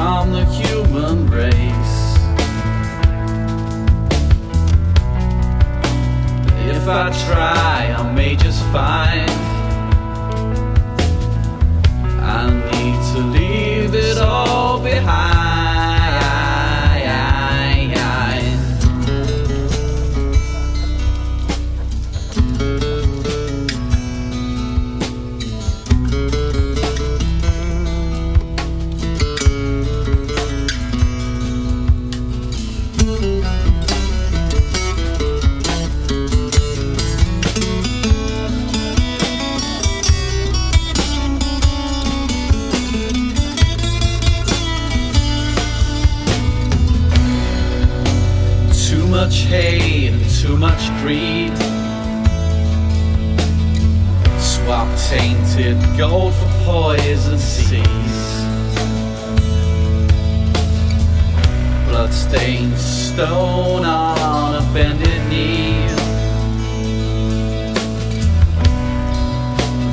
from the human race. If I try, I may just find I need to leave it all gold for poison seas. Bloodstained stone on a bended knee.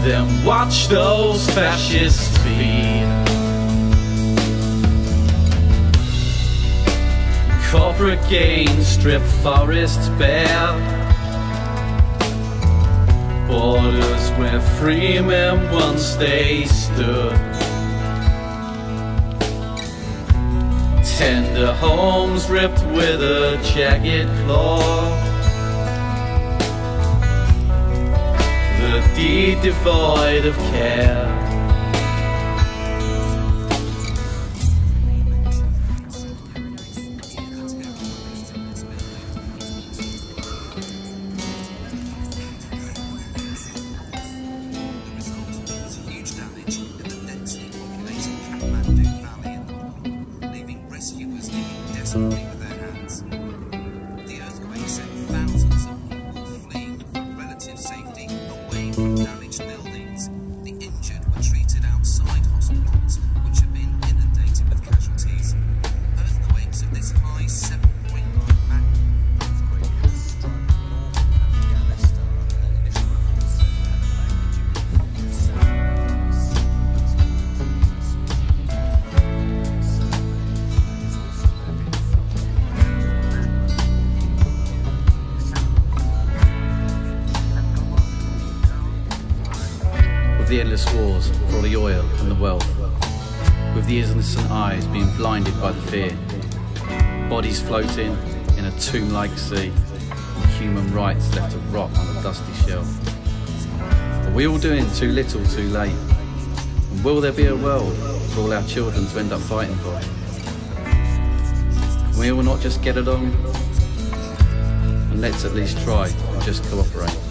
Then watch those fascists feed. Corporate gain strip forests bare. Where free men once they stood. Tender homes ripped with a jagged claw. The deed devoid of care. Blinded by the fear, bodies floating in a tomb-like sea, and human rights left to rot on a dusty shelf. Are we all doing too little too late? And will there be a world for all our children to end up fighting for? Can we all not just get along? And let's at least try and just cooperate.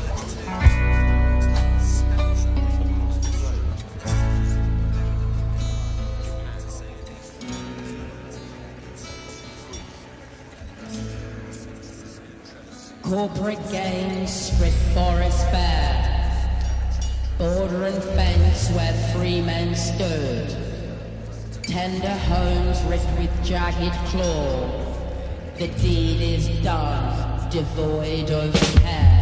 Corporate gains spread forest bare, border and fence where free men stood, tender homes ripped with jagged claw. The deed is done, devoid of care.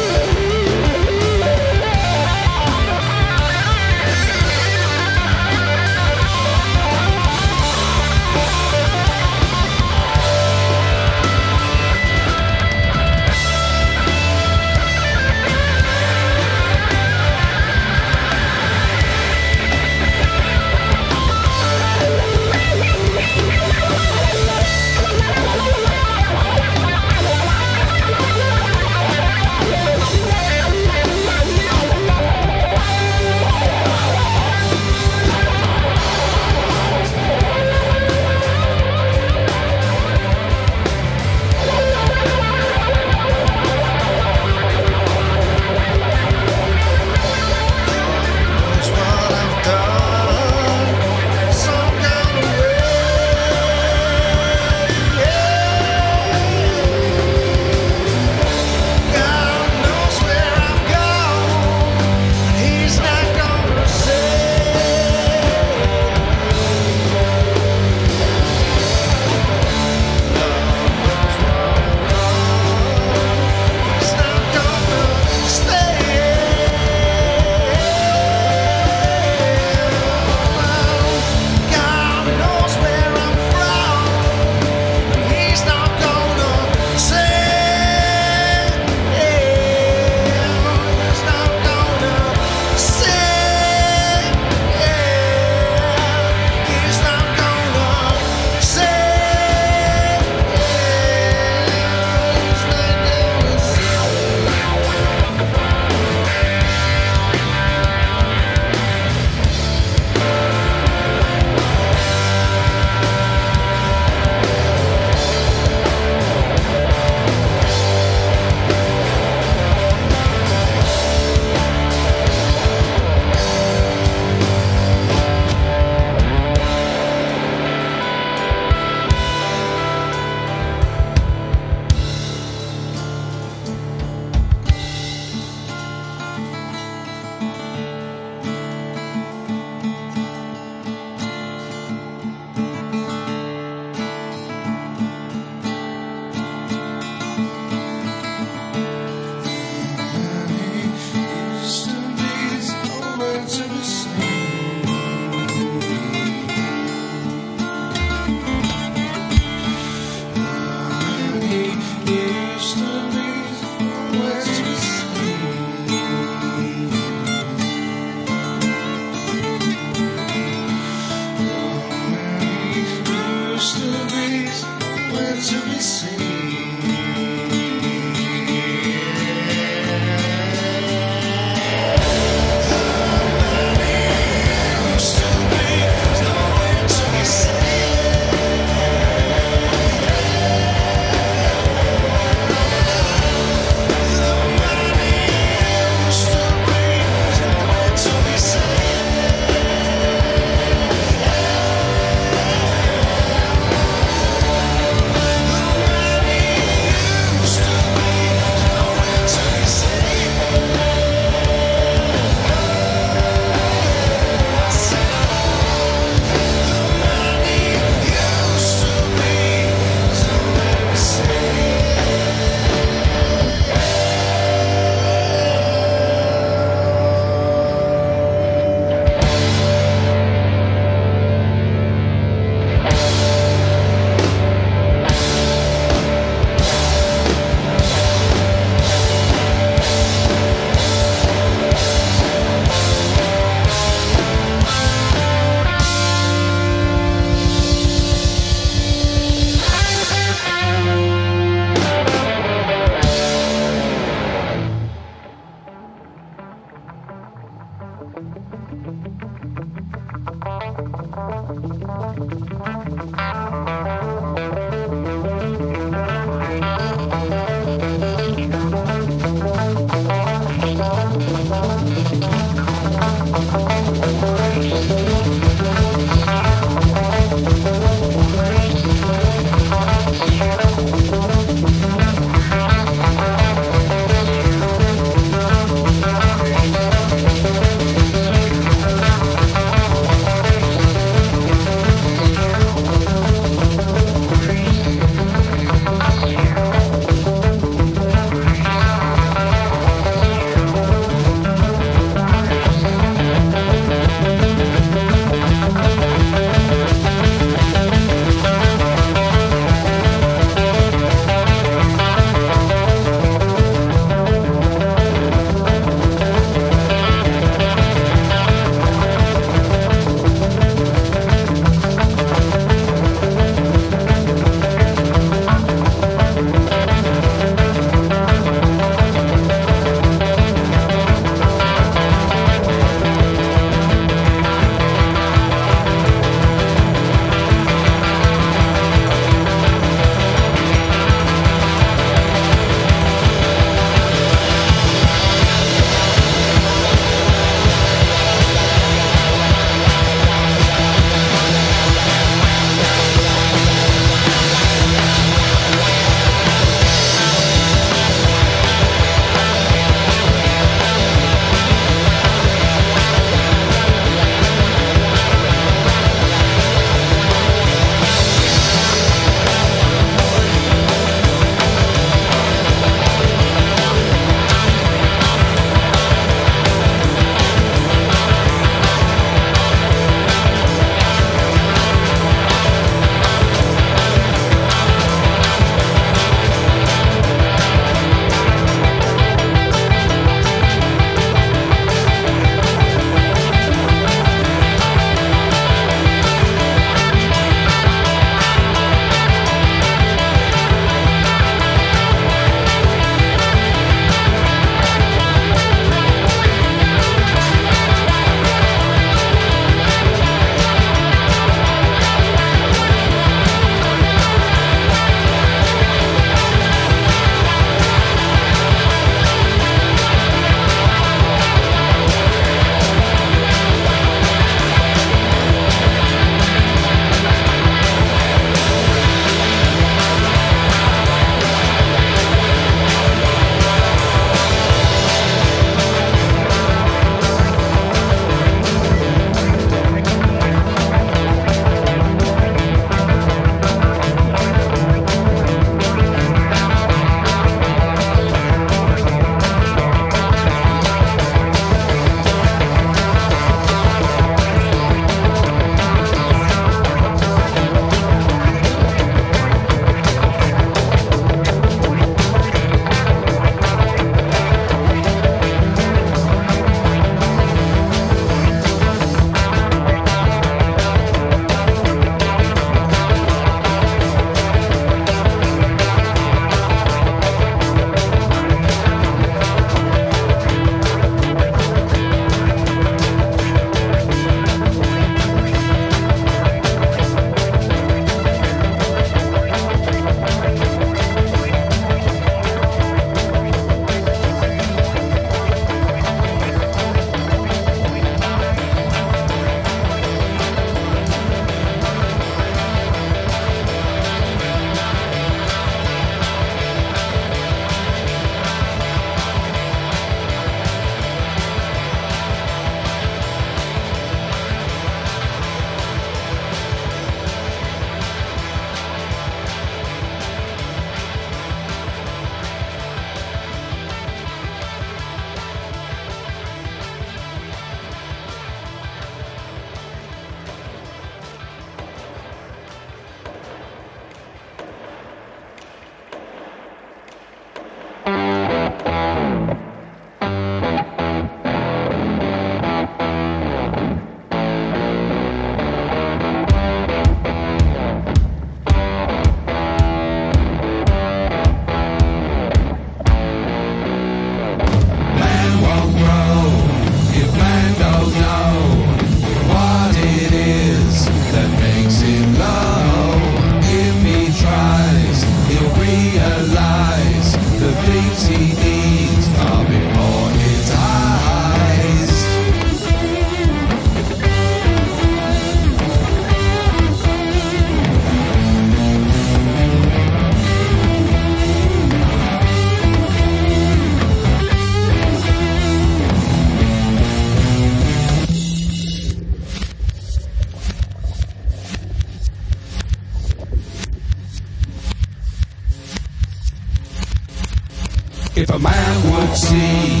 A man would see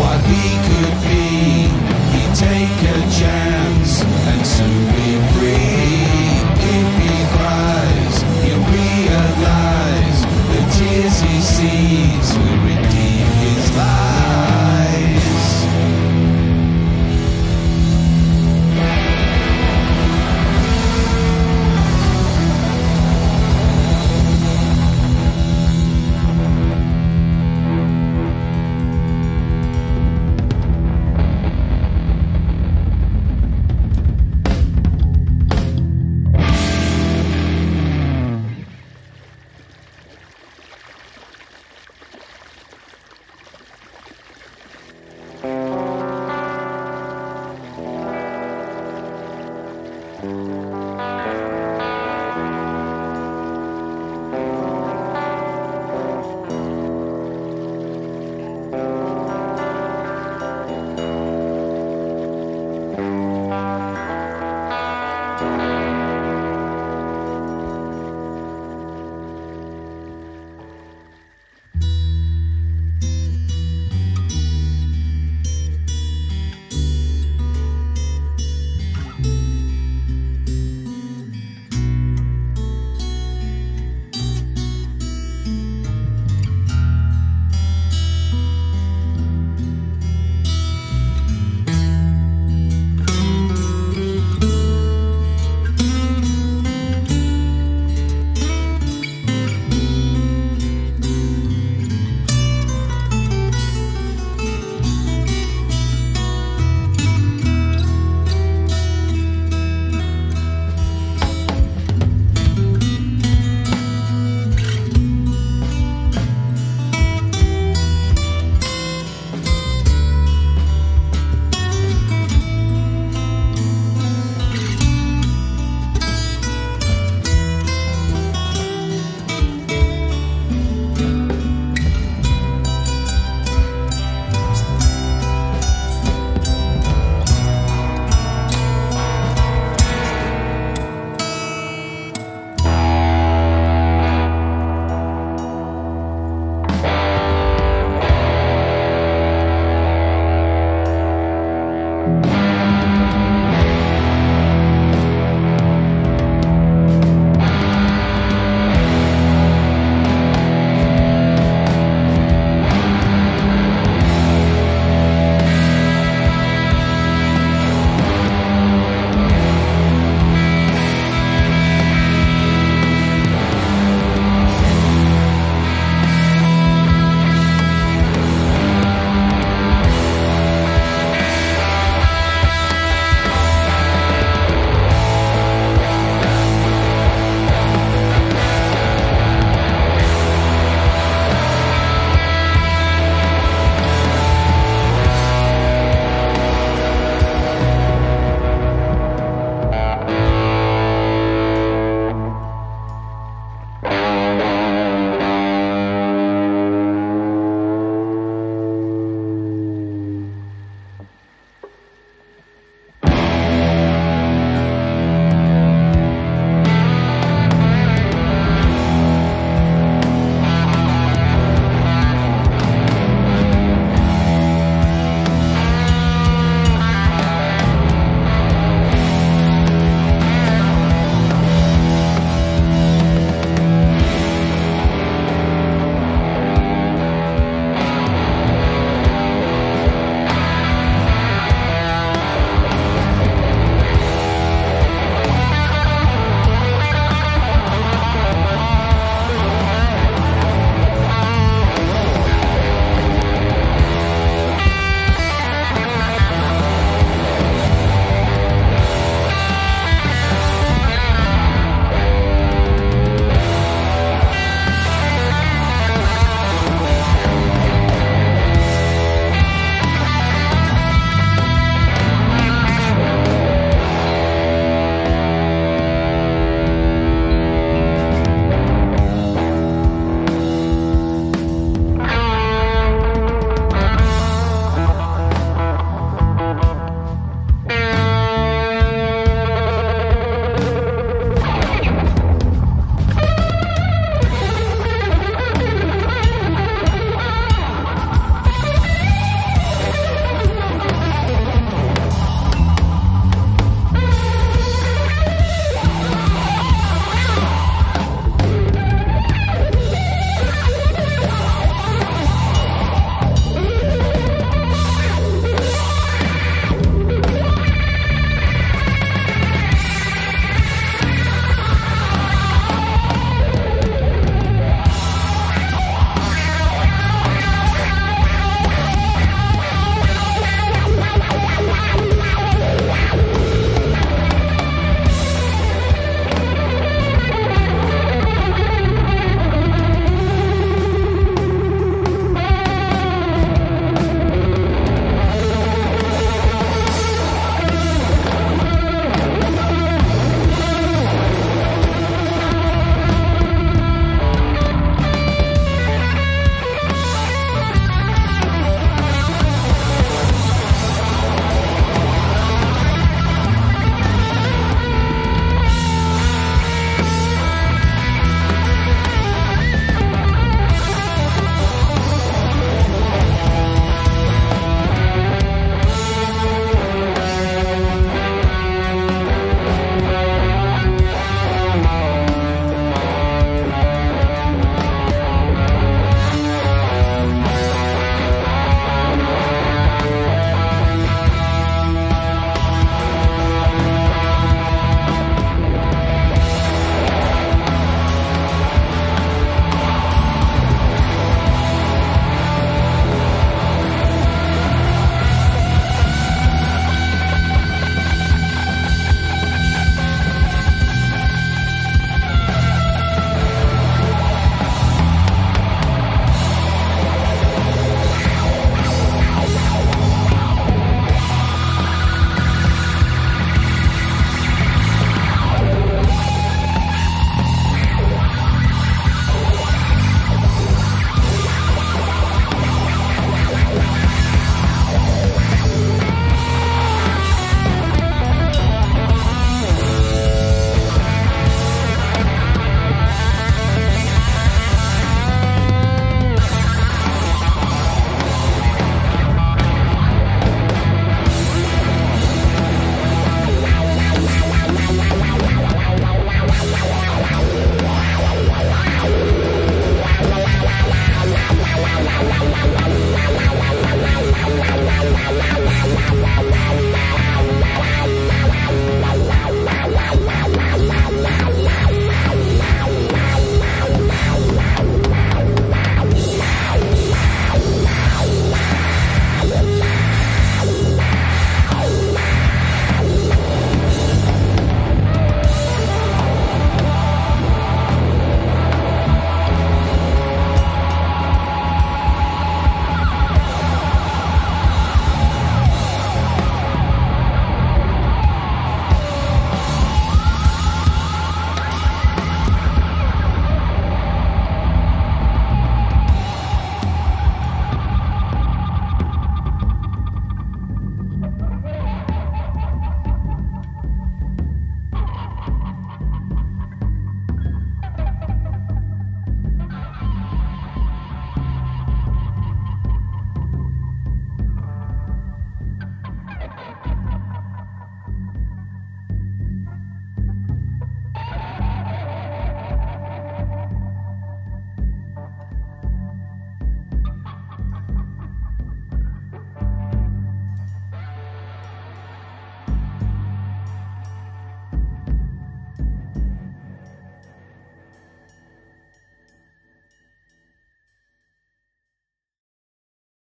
what he could be, he'd take a chance and soon be free. If he cries, he'll realize the tears he sees